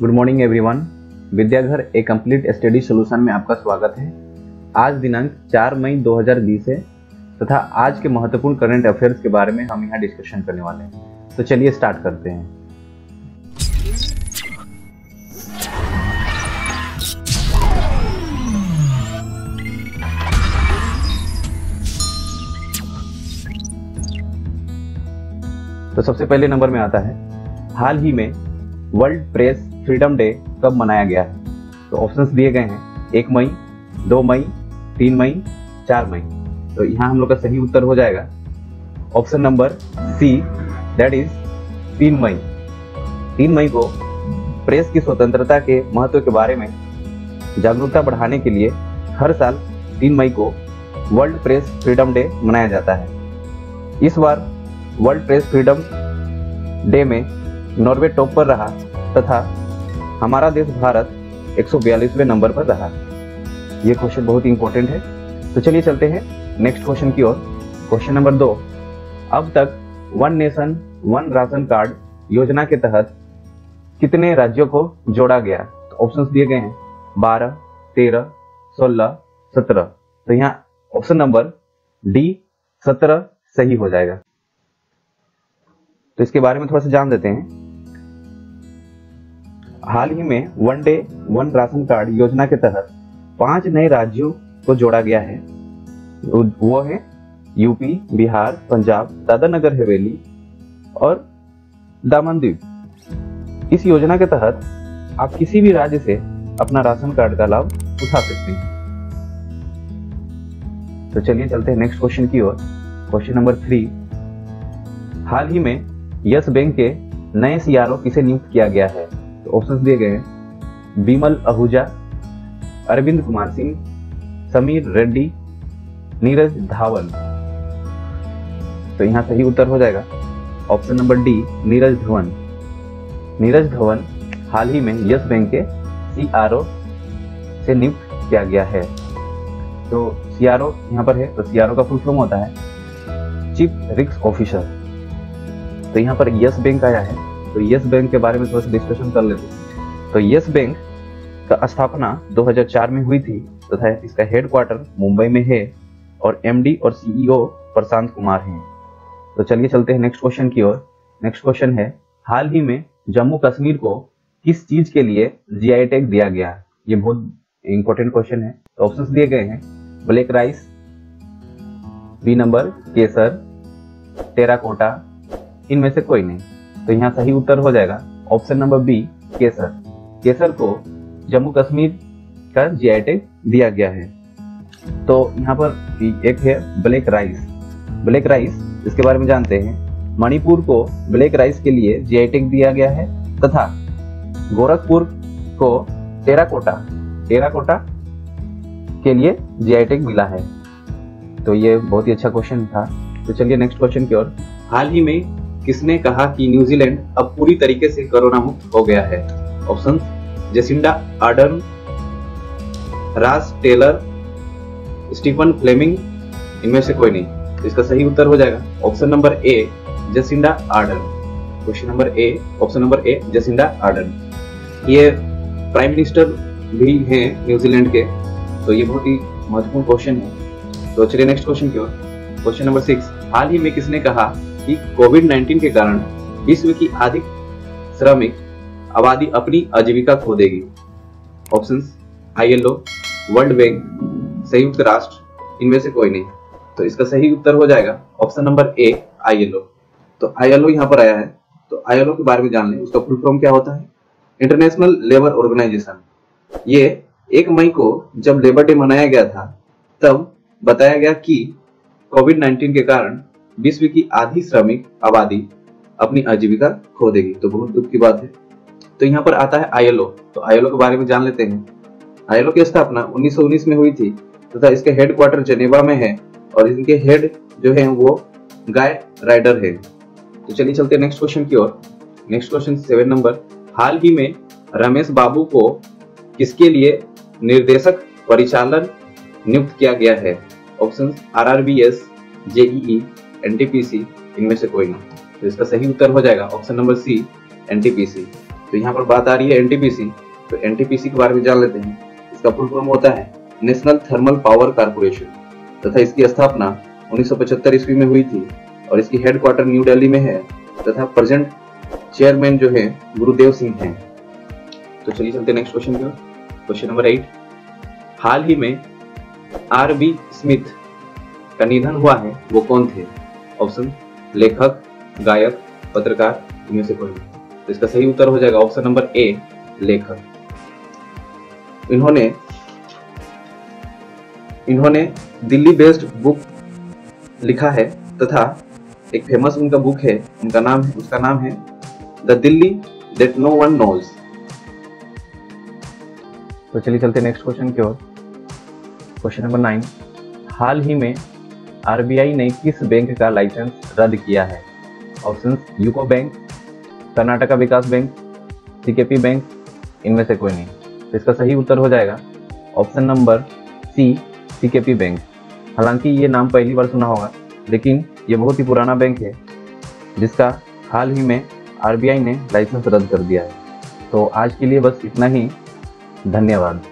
Good morning everyone Vidyaghar a complete study solution में आपका स्वागत है। आज दिनांक 4 मई 2020 है, तथा आज के महत्वपूर्ण करंट अफेयर्स के बारे में हम यहाँ डिस्कशन करने वाले हैं। तो चलिए स्टार्ट करते हैं। तो सबसे पहले नंबर में आता है, हाल ही में वर्ल्ड प्रेस फ्रीडम डे कब मनाया गया है? तो ऑप्शंस दिए गए हैं, एक मई, दो मई, तीन मई, चार मई। तो यहाँ हम लोग का सही उत्तर हो जाएगा। Option number C that is तीन मई। तीन मई को प्रेस की स्वतंत्रता के महत्व के बारे में जागरूकता बढ़ाने के लिए हर साल तीन मई को वर्ल्ड प्रेस फ्रीडम डे मनाया जाता है। इस बार वर्ल्ड प्रेस फ्रीडम डे में नॉर्वे टॉप पर रहा तथा हमारा देश भारत 142वें नंबर पर रहा। ये क्वेश्चन बहुत इंपॉर्टेंट है। तो चलिए चलते हैं नेक्स्ट क्वेश्चन की ओर। क्वेश्चन नंबर दो। अब तक one nation one ration card योजना के तहत कितने राज्यों को जोड़ा गया? तो ऑप्शन दिए गए हैं। बारह, तेरह, सोलह, सत्रह। तो यहाँ ऑप्शन नंबर डी सत्रह सही हो जाएगा। तो इसके बारे में थोड़ा सा जान देते हैं। हाल ही में one day, one ration card योजना के तहत पाँच नए राज्यों को जोड़ा गया है। वो है यूपी, बिहार, पंजाब, दादरा नगर, हवेली और दामन द्वीप इस योजना के तहत आप किसी भी राज्य से अपना राशन कार्ड का लाभ उठा सकते हैं। तो चलिए चलते हैं नेक्स्ट क्वेश्चन की ओर। Question number three. हाल ही में यस बैंक के नए सीआरओ किसे नियुक्त किया गया है? तो ऑप्शंस दिए गए हैं। बिमल आहूजा अरविंद कुमार सिंह, समीर रेड्डी, नीरज धावन तो यहाँ सही उत्तर हो जाएगा। Option number D Neeraj Dhawan. Neeraj Dhawan हाल ही में यस बैंक के सीआरओ से नियुक्त किया गया है। तो सीआरओ यहाँ पर है तो सीआरओ का फुल फॉर्म होता है। चीफ रिक्स ऑफिसर तो यहाँ पर यस बैंक आया है। तो यस बैंक के बारे में थोड़ा सा डिस्कशन कर लेते हैं। तो यस बैंक का स्थापना 2004 में हुई थी, तथा तो इसका हेडक्वार्टर मुंबई में है, और एमडी और सीईओ प्रशांत कुमार हैं। तो चलिए चलते हैं नेक्स्ट क्वेश्चन की ओर। नेक्स्ट क्वेश्चन है, हाल ही में जम्मू कश्मीर को किस चीज़ के लिए जीआई टैग दिया गया? ये बहुत इंपॉर्टेंट क्वेश्चन है। तो ऑप्शंस दिए गए हैं ब्लैक राइस बी नंबर केसर, टेराकोटा, इनमें से कोई नहीं। तो यहाँ सही उत्तर हो जाएगा। ऑप्शन नंबर बी केसर। केसर को जम्मू कश्मीर का टैग दिया गया है। तो यहाँ पर एक है ब्लैक राइस ब्लैक राइस इसके बारे में जानते हैं। मणिपुर को ब्लैक राइस के लिए टैग दिया गया है तथा गोरखपुर को टेराकोटा टेराकोटा के लिए टैग मिला है। तो ये बहुत ही अच्छा क्वेश्चन था। तो चलिए नेक्स्ट क्वेश्चन की ओर। हाल ही में किसने कहा कि न्यूजीलैंड अब पूरी तरीके से कोरोना मुक्त हो गया है? Option Jacinda Ardern Ross Taylor Stephen Fleming इनमें से कोई नहीं। इसका सही उत्तर हो जाएगा। Option number A Jacinda Ardern question number A option number A Jacinda Ardern ये प्राइम मिनिस्टर भी हैं न्यूजीलैंड के तो ये बहुत ही महत्वपूर्ण क्वेश्चन है। तो चलिए नेक्स्ट क्वेश्चन की ओर। क्वेश्चन नंबर सिक्स हाल ही में किसने कहा कि कोविड 19 के कारण विश्व की अधिक श्रमिक आबादी अपनी आजीविका खो देगी। ऑप्शंस, आईएलओ, वर्ल्ड बैंक, संयुक्त राष्ट्र, इनमें से कोई नहीं। तो इसका सही उत्तर हो जाएगा ऑप्शन नंबर ए, आईएलओ। तो आईएलओ यहाँ पर आया है। तो आई आईएलओ के बारे में जान लें, उसका फुल फॉर्म क्या होता है? International labour organisation. ये एक मई को जब लेबर डे मनाया गया था, तब बताया गया कि कोविड 19 के कारण विश्व की आधी श्रमिक आबादी अपनी आजीविका खो देगी। तो बहुत दुख की बात है। तो यहाँ पर आता है आईएलओ। तो आईएलओ के बारे में जान लेते हैं। आईएलओ की स्थापना 1919 में हुई थी तथा इसके हेडक्वार्टर जेनेवा में है और इनके हेड जो है वो गाय राइडर है। तो चलिए चलते हैं नेक्स्ट क्वेश्चन की ओर। नेक्स्ट क्वेश्चन सेवन नंबर हाल ही में रमेश बाबू को किसके लिए निर्देशक परिचालन नियुक्त किया गया है? Option R R B S JEE NTPC इनमें से कोई ना तो इसका सही उत्तर हो जाएगा ऑप्शन नंबर सी एनटीपीसी तो यहाँ पर बात आ रही है एनटीपीसी तो एनटीपीसी के बारे में जान लेते हैं। इसका फुल फॉर्म होता है नेशनल थर्मल पावर कारपोरेशन तथा इसकी स्थापना 1975 ईस्वी में हुई थी और इसकी हेडक्वार्टर न्यू दिल्ली में है। तथा प्रेजेंट चेयरमैन जो है, गुरुदेव सिंह हैं। तो चलिए चलते नेक्स्ट क्वेश्चन की क्वेश्चन नंबर एट हाल ही में आर बी स्मिथ का निधन हुआ है, वो कौन थे? ऑप्शन, लेखक, गायक, पत्रकार, इनमें से कोई तो इसका सही उत्तर हो जाएगा ऑप्शन नंबर ए, लेखक। इन्होंने इन्होंने दिल्ली बेस्ड बुक लिखा है तथा एक फ़ेमस उनका बुक है, उनका नाम है, उसका नाम है the Delhi that no one knows तो चलिए चलते नेक्स्ट क्वेश्चन की ओर। क्वेश्चन नंबर नाइन हाल ही में आरबीआई ने किस बैंक का लाइसेंस रद्द किया है? Option UCO bank, Karnataka Vikas bank, CKP bank, इनमें से कोई नहीं। तो इसका सही उत्तर हो जाएगा। Option number C, CKP bank. हालाँकि ये नाम पहली बार सुना होगा, लेकिन ये बहुत ही पुराना बैंक है, जिसका हाल ही में आरबीआई ने लाइसेंस रद्द कर दिया है। तो आज के लिए बस इतना ही। धन्यवाद।